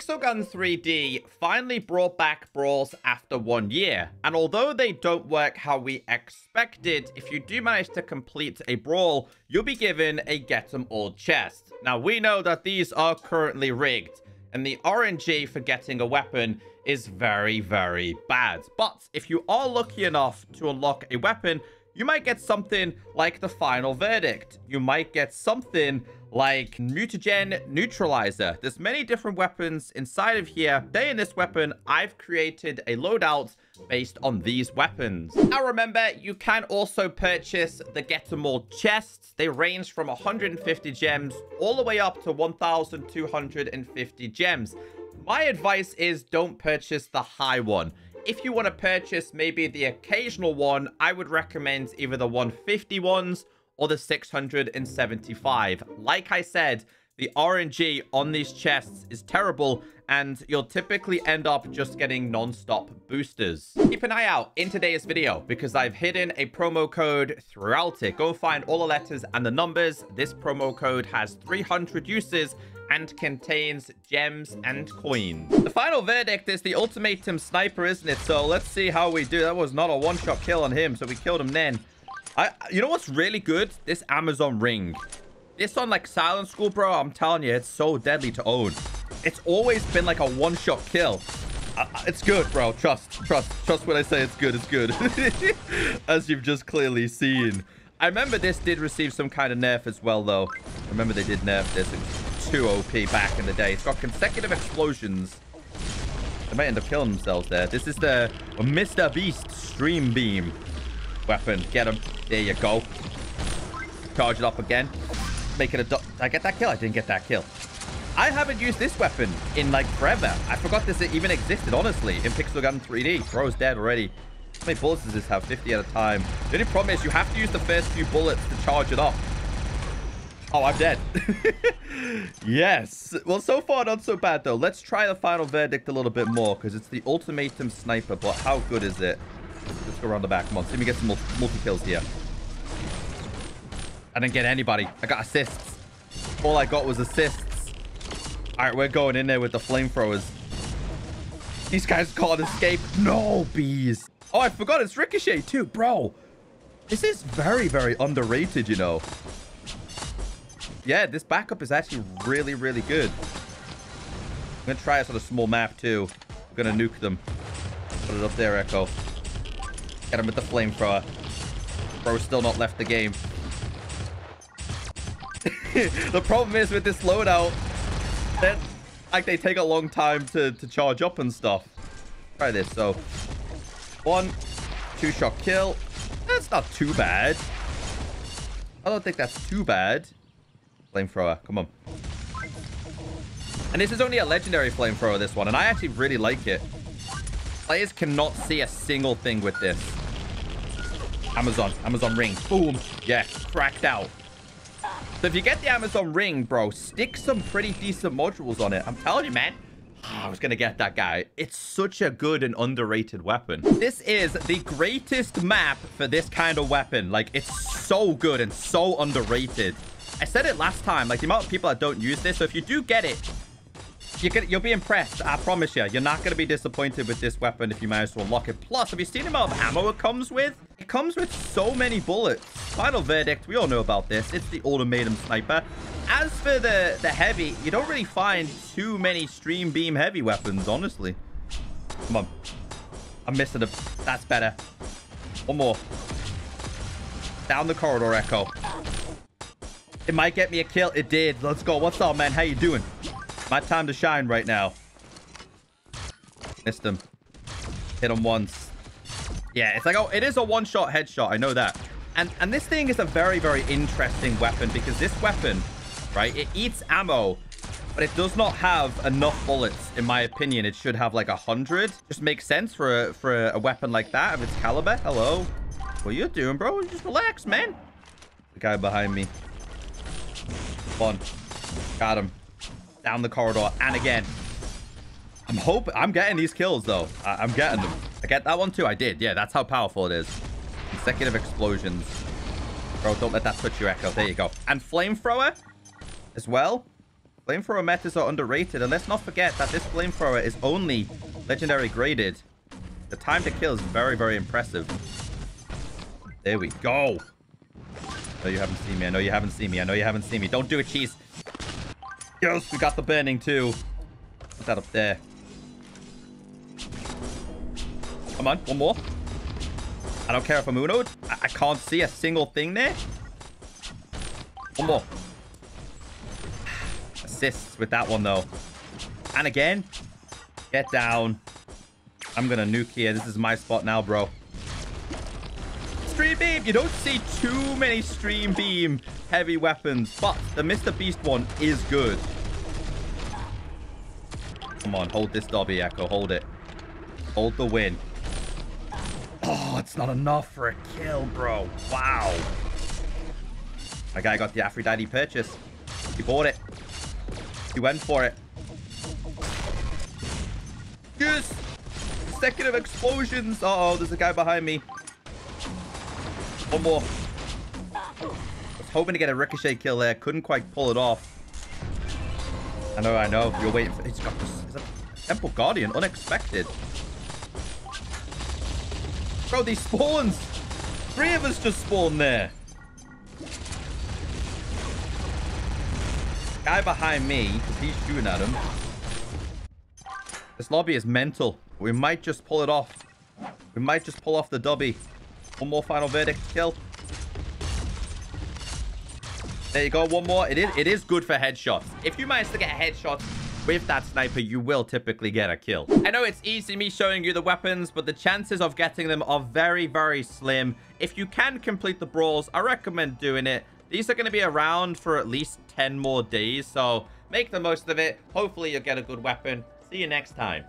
Pixel Gun 3D finally brought back brawls after one year, and although they don't work how we expected, if you do manage to complete a brawl, you'll be given a get get 'em all chest. Now, we know that these are currently rigged, and the RNG for getting a weapon is very, very bad. But if you are lucky enough to unlock a weapon, you might get something like the final verdict. You might get something like mutagen neutralizer. There's many different weapons inside of here. Today in this weapon, I've created a loadout based on these weapons. Now remember, you can also purchase the Get 'em All chests. They range from 150 gems all the way up to 1,250 gems. My advice is don't purchase the high one. If you want to purchase maybe the occasional one, I would recommend either the 150 ones or the 675. Like I said, the RNG on these chests is terrible, and you'll typically end up just getting non-stop boosters. Keep an eye out in today's video, because I've hidden a promo code throughout it. Go find all the letters and the numbers. This promo code has 300 uses, and contains gems and coins. The final verdict is the ultimatum sniper, isn't it? So let's see how we do. That was not a one-shot kill on him, so we killed him then. I, you know what's really good? This Amazon ring. This on like Silent School, bro, I'm telling you, it's so deadly to own. It's always been like a one-shot kill. Uh, uh it's good, bro. Trust, trust, trust when I say it's good, it's good. As you've just clearly seen. I remember this did receive some kind of nerf as well, though. I remember they did nerf this too OP back in the day. It's got consecutive explosions. They might end up killing themselves there. This is the Mr. Beast Stream Beam weapon. Get him. There you go. Charge it up again. Make it a... Did I get that kill? I didn't get that kill. I haven't used this weapon in, like, forever. I forgot this even existed, honestly, in Pixel Gun 3D. Bro's dead already. How many bullets does this have? 50 at a time. The only problem is you have to use the first few bullets to charge it up. Oh, I'm dead. yes. Well, so far, not so bad, though. Let's try the final verdict a little bit more, because it's the ultimatum sniper, but how good is it? Let's go around the back. Come on, see me get some multi-kills here. I didn't get anybody. I got assists. All I got was assists. All right, we're going in there with the flamethrowers. These guys can't escape. No, bees. Oh, I forgot it's Ricochet, too. Bro, this is very, very underrated, you know yeah, this backup is actually really, really good. I'm going to try this on a small map, too. I'm going to nuke them. Put it up there, Ecko. Get him with the flamethrower. Bro's still not left the game. the problem is with this loadout, that like they take a long time to, to charge up and stuff. Try this. So, one, two shot kill. That's not too bad. I don't think that's too bad. Flamethrower. Come on. And this is only a legendary flamethrower, this one. And I actually really like it. Players cannot see a single thing with this. Amazon. Amazon ring. Boom. Yeah. Cracked out. So if you get the Amazon ring, bro, stick some pretty decent modules on it. I'm telling you, man. I was going to get that guy. It's such a good and underrated weapon. This is the greatest map for this kind of weapon. Like, it's so good and so underrated. I said it last time, like the amount of people that don't use this. So if you do get it, gonna, you'll be impressed. I promise you. You're not going to be disappointed with this weapon if you manage to unlock it. Plus, have you seen the amount of ammo it comes with? It comes with so many bullets. Final verdict, we all know about this. It's the ultimatum sniper. As for the, the heavy, you don't really find too many stream beam heavy weapons, honestly. Come on. I'm missing a... That's better. One more. Down the corridor, Ecko. It might get me a kill. It did. Let's go. What's up, man? How you doing? My time to shine right now. Missed him. Hit him once. Yeah, it's like, oh, it is a one-shot headshot. I know that. And, and this thing is a very, very interesting weapon because this weapon, right, it eats ammo, but it does not have enough bullets, in my opinion. It should have like a hundred. Just makes sense for a, for a, weapon like that of its caliber. Hello. What are you doing, bro? Just relax, man. The guy behind me. One. Got him. Down the corridor. And again. I'm hoping... I'm getting these kills, though. I am getting them. I get that one, too? I did. Yeah, that's how powerful it is. Consecutive explosions. Bro, don't let that touch your echo. There you go. And flamethrower as well. Flamethrower metas are underrated, and let's not forget that this flamethrower is only legendary graded. The time to kill is very, very impressive. There we go. No, you haven't seen me. I know you haven't seen me. I know you haven't seen me. Don't do it, cheese. Yes, we got the burning too. Put that up there. Come on, one more. I don't care if I'm unoed. I, I can't see a single thing there. One more. Assists with that one, though. And again. Get down. I'm gonna nuke here. This is my spot now, bro. Stream Beam! You don't see too many Stream Beam heavy weapons, but the Mr. Beast one is good. Come on, hold this Dobby, Ecko. Hold it. Hold the win. Oh, it's not enough for a kill, bro. Wow. My guy got the Aphrodite purchase. He bought it. He went for it. Yes! Second of explosions. Uh oh there's a guy behind me. One more. Hoping to get a ricochet kill there. Couldn't quite pull it off. I know, I know. You're waiting for... He's got this... Temple Guardian? Unexpected. Bro, these spawns. Three of us just spawned there. Guy behind me, he's shooting at him. This lobby is mental. We might just pull it off. We might just pull off the dubby. One more final verdict kill. There you go. One more. It is, it is good for headshots. If you manage to get headshots with that sniper, you will typically get a kill. I know it's easy me showing you the weapons, but the chances of getting them are very, very slim. If you can complete the brawls, I recommend doing it. These are going to be around for at least 10 more days, so make the most of it. Hopefully you'll get a good weapon. See you next time.